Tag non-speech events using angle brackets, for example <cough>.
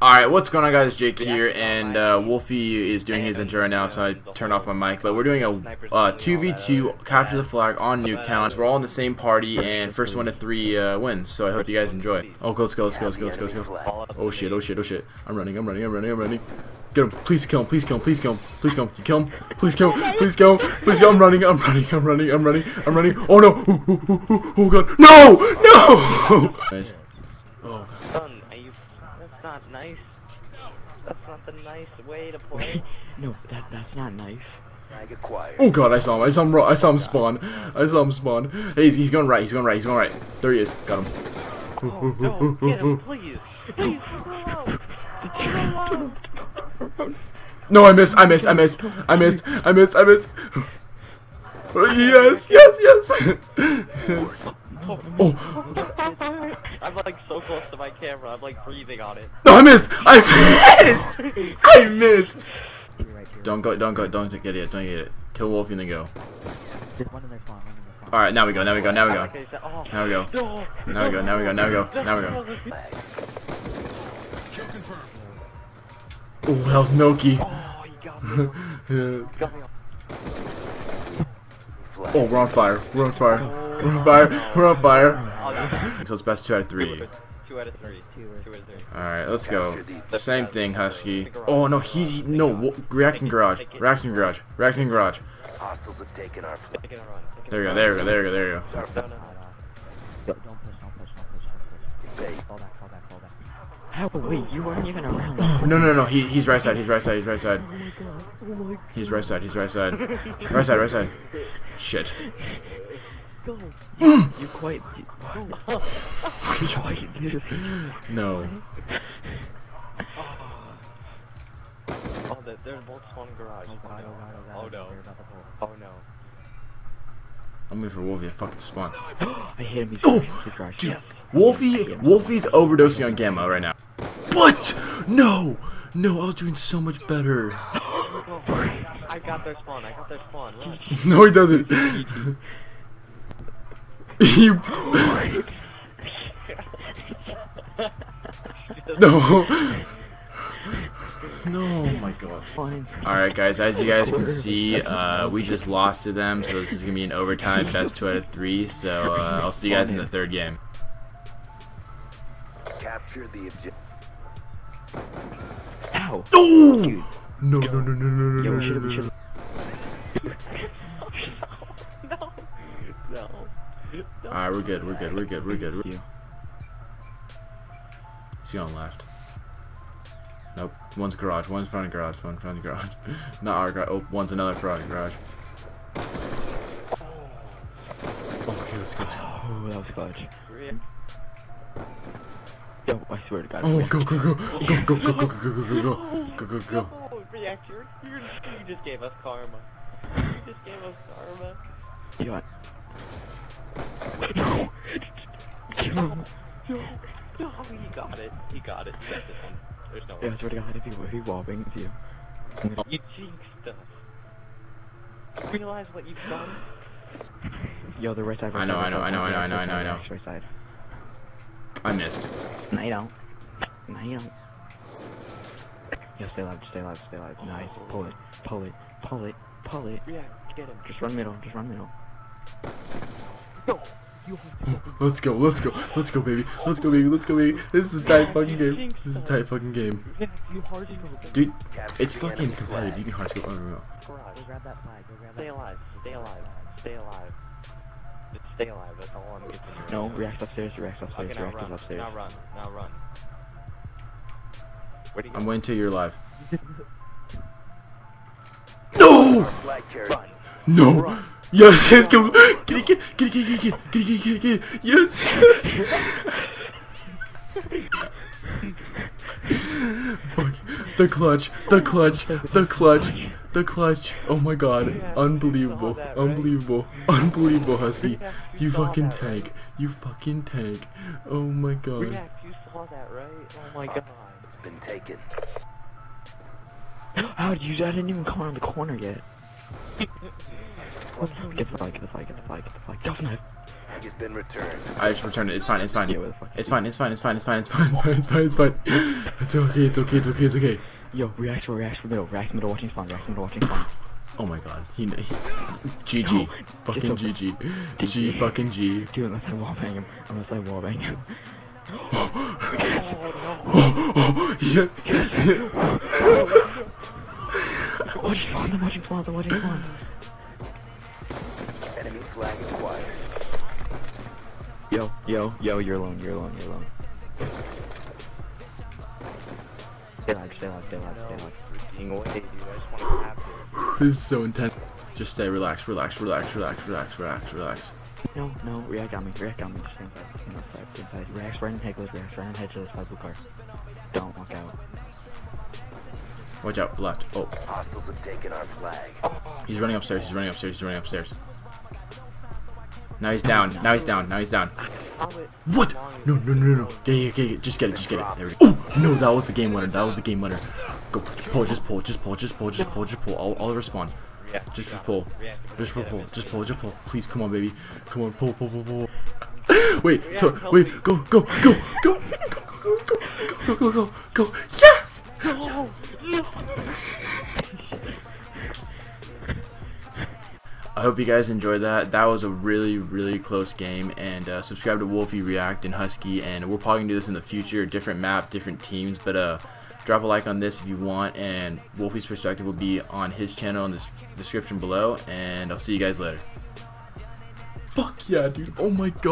Alright, what's going on guys? Jake here, and uh, Wolfy is doing his intro right now, so I turned off my mic. But we're doing a uh, 2v2 capture the flag on Nuketown. So we're all in the same party, and first one to three uh, wins. So I hope you guys enjoy. Oh, go, let's go, let's go, let's go, let's go, let's go. Oh shit, oh shit, oh shit. I'm running, I'm running, I'm running, I'm running. Get him, please kill him, please kill him, please kill him, please kill him, you kill him, please kill him, please kill him, please kill him, I'm running, I'm running, I'm running, I'm running, I'm running. Oh no, oh, oh, oh, oh, oh god, no, no! <laughs> Oh, Son, are you? That's not nice. That's not the nice way to play. <laughs> No, that that's not nice. Oh god, I saw him. I saw him. I saw him spawn. I saw him spawn. Hey, he's, he's going right. He's going right. He's going right. There he is. Got him. Oh, no, get him, please. Please, no. No, I missed. I missed. I missed. I missed. I missed. <laughs> I missed. Oh, yes, yes, yes. yes. <laughs> Oh, I'm like so close to my camera. I'm like breathing on it. no, I missed. I missed. I missed. Don't go. Don't go. Don't get it. Don't get it. Kill Wolfy and then go. There's one in their spawn, one in their spawn. All right, now we go. Now we go. Now we go. Okay, so, oh. Now we go. No. Now we go. Now we go. Now we go. Now we go. <laughs> Oh, that was milky. Oh, you got me. <laughs> Yeah. Got me. Flag. Oh, we're on fire. We're on fire. We're on fire. We're on fire. So it's best two out of three. Two out of three. Two out of three. Alright, let's go. Same thing, Husky. Oh, no, he's. He, no, wo- reaction garage. Reaction garage. Reaction garage. Hostiles have taken our flag. Take it and run. Take There you go, there you go, there you go, there you go. Fall back, fall back, fall back. How? Wait, you weren't even around. <clears throat> No, no, no, he, he's right side, he's right side, he's right side. Oh my god. Oh my. He's right side, he's right side. Right side, right side. Shit. Go. <clears throat> you quite. You, go. <laughs> quite. No. <laughs> Oh, there- there's both spawn garage. Oh god, oh god, oh god. Oh no. Oh, We're about to pull. Oh no. I'm waiting for Wolfy to fucking spawn. <gasps> I hit him. <gasps> Oh, dude. Wolfy, Wolfy's overdosing on gamma right now. What? No! No, I was doing so much better. <gasps> I got their spawn. I got their spawn. <laughs> No, he doesn't. <laughs> you. <laughs> No. No, oh my god. Alright guys, as you guys can see, uh, we just lost to them, so this is going to be an overtime best 2 out of 3, so uh, I'll see you guys in the third game. Capture the objective. Ow. No! Dude. No, no, no, no, no, no, Yo, no, we no, should, we no, should. no. No. No. Alright, we're good, we're good, we're good, we're good. We're... You. See on left. Nope, one's garage, one's front of garage, one's front of garage. <laughs> Not our garage, oh, one's another front of garage. Okay, let's go. Oh, that was clutch. Yo, I swear to God. Oh, we- go, go, go, go, go, go, go, go, go, go, go, go, go, go. You're, you're, you just gave us karma. You just gave us karma. <laughs> Yo, I- No. No. No. No, he got it. He got it. He got this one. There's no Yeah, I one. swear to God, if he, if he wallbang with you. You jinxed us. Realize what you've done? Yo, the right side. right I know, side, I know, I know, I know, I know, I know, I know. Right right side. I missed. No, you don't. No, you don't. Yo, stay alive, stay alive, stay alive. Nice. Pull it, pull it, pull it, pull it. React. Get him. Just run middle, just run middle. Let's go, let's go, let's go, baby, let's go, baby, let's go, baby. This is a tight fucking game. This is a tight fucking game. You hard. Dude, it's fucking competitive. You can hard scope. Oh, no, no. Garage. Go grab that flag, go grab Stay alive. Stay alive. Stay alive. Stay alive. That's all I'm giving you. No, react upstairs, react upstairs, Okay, react run. upstairs. Now run. Now run. Where'd he go? I'm waiting till you're alive. <laughs> No! Our flag carrier. No! Yes, let's go! Get it, get it, get it, get it, get it, get it, get it, yes! Fuck. The clutch, the clutch, the clutch, the clutch. Oh my god. Unbelievable. Unbelievable. Unbelievable, Husky. You fucking tank. You fucking tank. Oh my god. You saw that, right? Oh my god. It's been taken. <gasps> How did you? I didn't even come around the corner yet. Get the flag, get the flag, get the flag, get the flag. Drop knife. flag has been returned. I just returned it. It's fine. It's fine. Yeah, where the fuck It's fine. It's fine. It's fine. It's fine. It's fine. It's fine. It's fine. It's fine. It's okay. It's okay. It's okay. It's okay. Yo, react for react for middle, react middle watching spawn, react middle watching spawn. Oh my god. He. he GG. Fucking okay. GG. G fucking G. Dude, unless I wallbang him, unless I wallbang him. <laughs> yes. <laughs> Watching spawn, the watching spawn, the watching spawn. Enemy flag acquired. Yo, yo, yo, you're alone, you're alone, you're alone. Stay alive, stay alive, stay alive, stay alive. Being away, dude. I just want to cap it. This is so intense. Just stay. Relax. Relax. Relax. Relax. Relax. Relax. Relax. No, no, react got me, react got me, just stand inside, stand outside, stand inside. React's right in head goes, react's right in head to the side blue car. Don't walk out. Watch out. Left. Oh. Hostiles have taken our flag. He's running upstairs. He's running upstairs. He's running upstairs. Now he's down. Now he's down. Now he's down. What? No, no, no, no. Yeah, yeah, yeah, yeah. Just get it. Just get it. There we go. Oh, no, that was the game winner. That was the game winner. Go. Pull. Just pull. Just pull. Just pull. Just pull. Just pull. I'll, I'll respond. React. Just pull. react, Just react, pull. Just pull. Just pull. Please, come on, baby. Come on. Pull. Pull. Pull. Pull. Wait. Yeah, to- help wait. Go. Go. Go. Go. Go. Go. Go. Go. Go. Go. Go. Go. Yes. I hope you guys enjoyed that. That was a really, really close game. And uh, subscribe to Wolfy React and Husky. And we're probably gonna do this in the future, different map, different teams. But uh, drop a like on this if you want. And Wolfy's perspective will be on his channel in the description below. And I'll see you guys later. Fuck yeah, dude! Oh my god.